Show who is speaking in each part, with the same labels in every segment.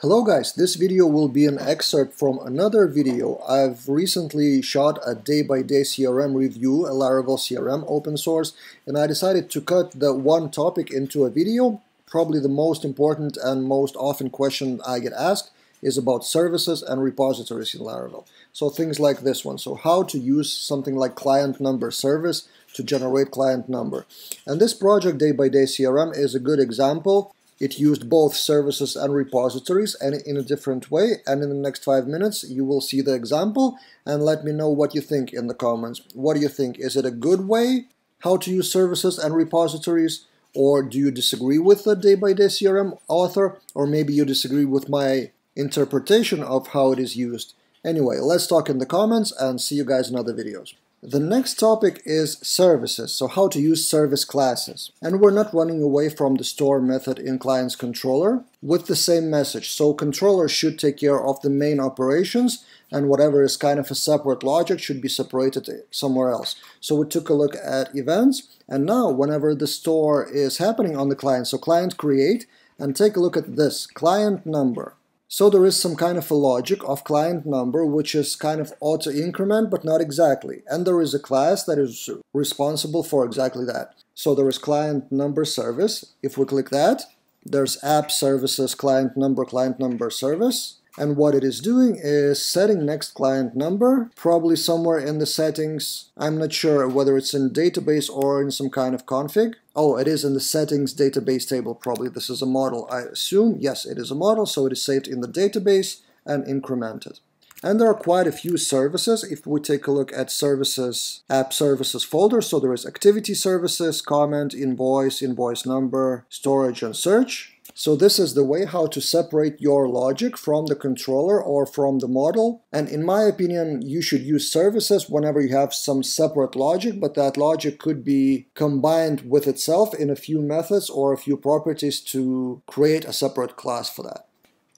Speaker 1: Hello guys, this video will be an excerpt from another video. I've recently shot a day-by-day -day CRM review, a Laravel CRM open source, and I decided to cut the one topic into a video. Probably the most important and most often question I get asked is about services and repositories in Laravel. So things like this one. So how to use something like client number service to generate client number. And this project day-by-day -day CRM is a good example it used both services and repositories and in a different way and in the next five minutes you will see the example and let me know what you think in the comments. What do you think? Is it a good way how to use services and repositories or do you disagree with the day-by-day -day CRM author or maybe you disagree with my interpretation of how it is used? Anyway, let's talk in the comments and see you guys in other videos. The next topic is services, so how to use service classes. And we're not running away from the store method in client's controller with the same message. So controller should take care of the main operations and whatever is kind of a separate logic should be separated somewhere else. So we took a look at events and now whenever the store is happening on the client, so client create and take a look at this client number. So there is some kind of a logic of client number which is kind of auto increment but not exactly. And there is a class that is responsible for exactly that. So there is client number service. If we click that, there's app services client number client number service. And what it is doing is setting next client number, probably somewhere in the settings. I'm not sure whether it's in database or in some kind of config. Oh, it is in the settings database table, probably. This is a model, I assume. Yes, it is a model, so it is saved in the database and incremented. And there are quite a few services. If we take a look at services, app services folder, so there is activity services, comment, invoice, invoice number, storage, and search. So this is the way how to separate your logic from the controller or from the model. And in my opinion, you should use services whenever you have some separate logic, but that logic could be combined with itself in a few methods or a few properties to create a separate class for that.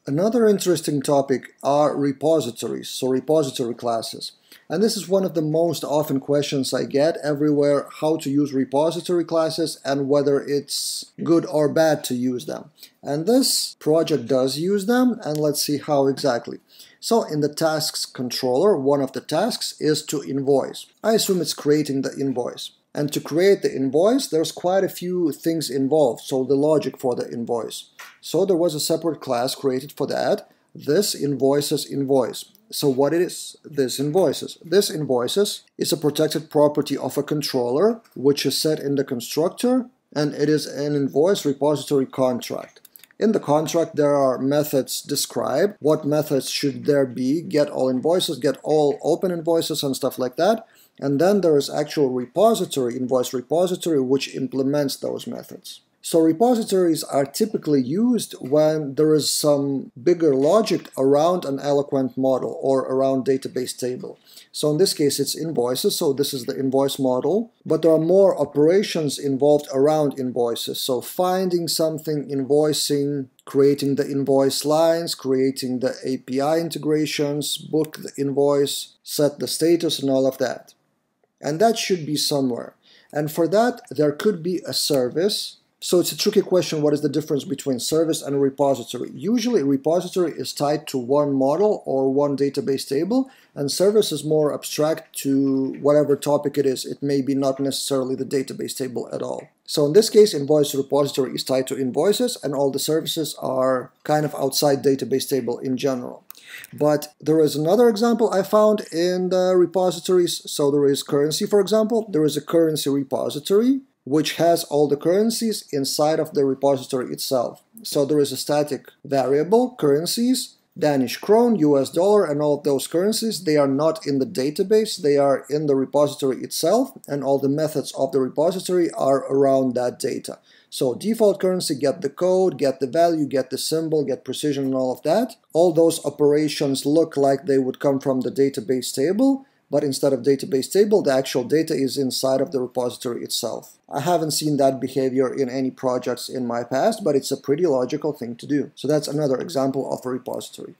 Speaker 1: Another interesting topic are repositories, so repository classes. And this is one of the most often questions I get everywhere, how to use repository classes and whether it's good or bad to use them. And this project does use them, and let's see how exactly. So in the tasks controller, one of the tasks is to invoice. I assume it's creating the invoice. And to create the invoice, there's quite a few things involved, so the logic for the invoice. So there was a separate class created for that, this invoices invoice. So what is this invoices? This invoices is a protected property of a controller which is set in the constructor and it is an invoice repository contract. In the contract there are methods described, what methods should there be, get all invoices, get all open invoices and stuff like that. And then there is actual repository, invoice repository, which implements those methods. So repositories are typically used when there is some bigger logic around an eloquent model or around database table. So in this case it's invoices, so this is the invoice model, but there are more operations involved around invoices. So finding something, invoicing, creating the invoice lines, creating the API integrations, book the invoice, set the status and all of that. And that should be somewhere. And for that, there could be a service so it's a tricky question, what is the difference between service and repository? Usually a repository is tied to one model or one database table, and service is more abstract to whatever topic it is. It may be not necessarily the database table at all. So in this case, invoice repository is tied to invoices, and all the services are kind of outside database table in general. But there is another example I found in the repositories. So there is currency, for example. There is a currency repository which has all the currencies inside of the repository itself. So there is a static variable, currencies, Danish krone, US dollar, and all of those currencies, they are not in the database, they are in the repository itself, and all the methods of the repository are around that data. So default currency, get the code, get the value, get the symbol, get precision, and all of that. All those operations look like they would come from the database table, but instead of database table, the actual data is inside of the repository itself. I haven't seen that behavior in any projects in my past, but it's a pretty logical thing to do. So that's another example of a repository.